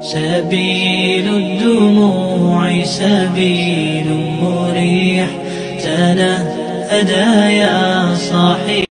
سبيل الدموع سبيل مريح. تنهدى يا صاحي